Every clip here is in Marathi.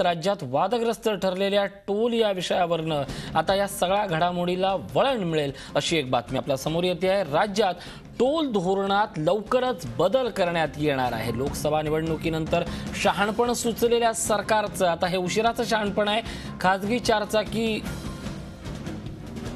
राज्यात वादग्रस्त ठरलेल्या टोल या विषयावरनं आता या सगळ्या घडामोडीला वळण मिळेल अशी एक बातमी आपल्यासमोर येते आहे. राज्यात टोल धोरणात लवकरच बदल करण्यात येणार आहे. लोकसभा निवडणुकीनंतर शहाणपण सुचलेल्या सरकारचं आता हे उशिराचं शहाणपण आहे. खाजगी चारचाकी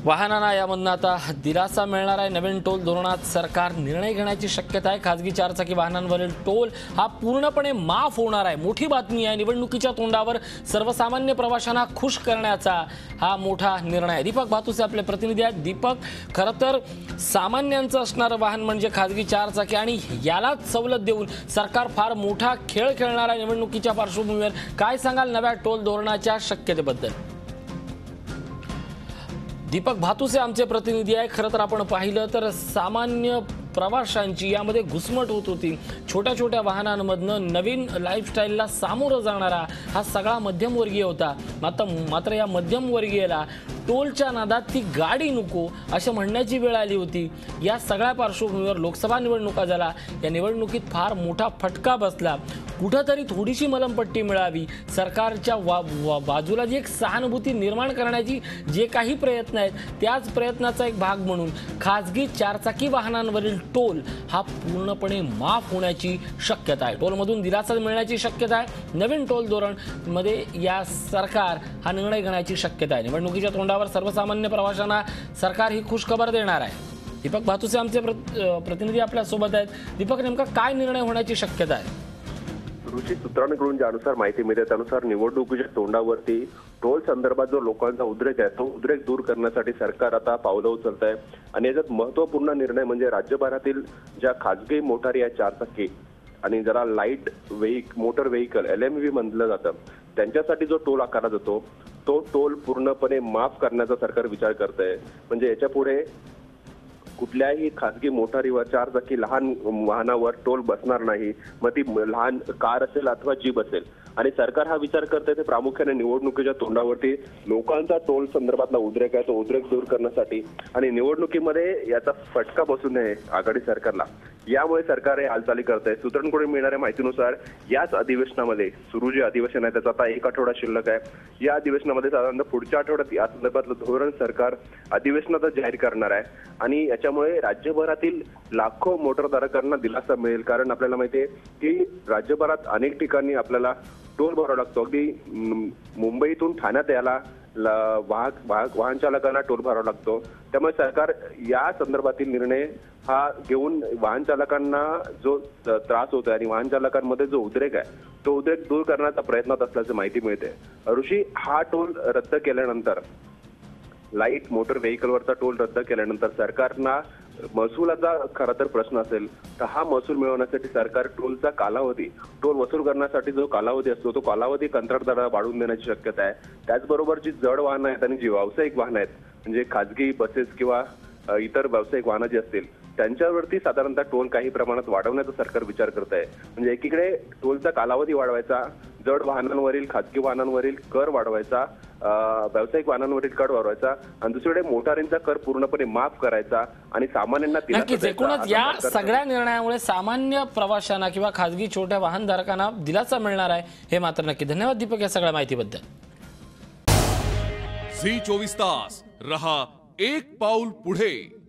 वाहनांना यामधनं आता दिलासा मिळणार आहे. नवीन टोल धोरणात सरकार निर्णय घेण्याची शक्यता आहे. खाजगी चारचाकी वाहनांवरील टोल हा पूर्णपणे माफ होणार आहे. मोठी बातमी आहे. निवडणुकीच्या तोंडावर सर्वसामान्य प्रवाशांना खुश करण्याचा हा मोठा निर्णय आहे. दीपक भातुसे आपले प्रतिनिधी आहेत. दीपक खरं तर सामान्यांचं असणारं वाहन म्हणजे खाजगी चारचाकी आणि यालाच सवलत देऊन सरकार फार मोठा खेळ खेळणार आहे निवडणुकीच्या पार्श्वभूमीवर. काय सांगाल नव्या टोल धोरणाच्या शक्यतेबद्दल? दीपक भातुसे आमचे प्रतिनिधी आहे खरं तर आपण पाहिलं तर सामान्य प्रवाशांची यामध्ये घुसमट होत होती. छोट्या छोट्या वाहनांमधनं नवीन लाईफस्टाईलला सामोरं जाणारा हा सगळा मध्यमवर्गीय होता. मात्र मात्र या मध्यमवर्गीयला टोलच्या नादात ती गाडी नको असं म्हणण्याची वेळ आली होती. या सगळ्या पार्श्वभूमीवर लोकसभा निवडणुका झाला या निवडणुकीत फार मोठा फटका बसला. कुठंतरी थोडीशी मलमपट्टी मिळावी. सरकारच्या वा वा- बाजूला जी एक सहानुभूती निर्माण करण्याची जे काही प्रयत्न आहेत त्याच प्रयत्नाचा एक भाग म्हणून खाजगी चारचाकी वाहनांवरील टोल हा पूर्णपणे माफ होण्याची शक्यता आहे. टोलमधून दिलासा मिळण्याची शक्यता आहे. नवीन टोल धोरणमध्ये या सरकार हा निर्णय घेण्याची शक्यता आहे. निवडणुकीच्या तोंडावर सर्वसामान्य प्रवाशांना सरकार ही खुशखबर देणार आहे. दीपक भातुसे आमचे प्रतिनिधी आपल्यासोबत आहेत. दीपक नेमका काय निर्णय होण्याची शक्यता आहे? कृषी सूत्रांकडून ज्यानुसार माहिती मिळते त्यानुसार निवडणुकीच्या तोंडावरती टोल संदर्भात जो लोकांचा उद्रेक आहे तो उद्रेक दूर करण्यासाठी सरकार आता पावलं उचलत आहे आणि याच्यात महत्त्वपूर्ण निर्णय म्हणजे राज्यभरातील ज्या खाजगी मोटारी आहेत चारचाकी आणि जरा light vehicle motor vehicle L M V म्हटलं जातं त्यांच्यासाठी जो टोल आकारला जातो तो टोल पूर्णपणे माफ करण्याचा सरकार विचार करत आहे म्हणजे याच्यापुढे कुठल्याही खासगी मोटारीवर चार चाकी लहान वाहनावर टोल बसणार नाही. मग ती लहान कार असेल अथवा जीप असेल. आणि सरकार हा विचार करते ते प्रामुख्याने निवडणुकीच्या तोंडावरती लोकांचा टोल संदर्भातला उद्रेक आहे. तो उद्रेक दूर करण्यासाठी. आणि निवडणुकीमध्ये याचा फटका बसू नये आघाडी सरकारला. यामुळे सरकार हे हालचाली करत आहे सूत्रांकडून मिळणाऱ्या माहितीनुसार याच अधिवेशनामध्ये सुरू जे अधिवेशन आहे त्याचा आता एक आठवडा शिल्लक आहे. या अधिवेशनामध्ये साधारणतः पुढच्या आठवड्यात या संदर्भातलं धोरण सरकार अधिवेशनातच जाहीर करणार आहे. आणि याच्यामुळे राज्यभरातील लाखो मोटरधारकांना दिलासा मिळेल. कारण आपल्याला माहिती आहे की राज्यभरात अनेक ठिकाणी आपल्याला टोल भरावा लागतो. अगदी मुंबईतून ठाण्यात यायला ल- वाहक वाहक वाहन चालकांना टोल भरावा लागतो. त्यामुळे सरकार या संदर्भातील निर्णय हा घेऊन वाहन चालकांना जो त- त्रास होतो आणि वाहन चालकांमध्ये जो उद्रेक आहे तो उद्रेक दूर करण्याचा प्रयत्नात असल्याची माहिती मिळते. ऋषी हा टोल रद्द केल्यानंतर लाइट मोटर व्हेकलवरचा टोल रद्द केल्यानंतर सरकारना महसुलाचा खरा तर प्रश्न असेल तर हा महसूल मिळवण्यासाठी सरकार टोलचा कालावधी टोल वसूल करण्यासाठी जो कालावधी असतो तो कालावधी कंत्राटदाराला वाढवून देण्याची शक्यता आहे. त्याचबरोबर जी जड वाहनं आहेत आणि जी व्यावसायिक वाहनं आहेत म्हणजे खाजगी बसेस किंवा इतर व्यावसायिक वाहनं जी असतील त्यांच्यावरती साधारणतः टोल काही प्रमाणात वाढवण्याचा सरकार विचार करत आहे म्हणजे एकीकडे टोलचा कालावधी वाढवायचा जड वाहनांवरील खाजगी वाहनांवरील कर वाढवायचा व्यावसायिक वाहनांवरील कर वाढवायचा आणि दुसरीकडे मोटारींचा कर पूर्णपणे माफ करायचा आणि सामान्यांना दिलासा नक्कीच. एकूणच या सगळ्या निर्णयामुळे सामान्य प्रवाशांना किंवा खाजगी छोट्या वाहनधारकांना दिलासा मिळणार आहे हे मात्र नक्की. धन्यवाद दीपक या सगळ्या माहितीबद्दल. झी चोवीस तास रहा एक पाऊल पुढे.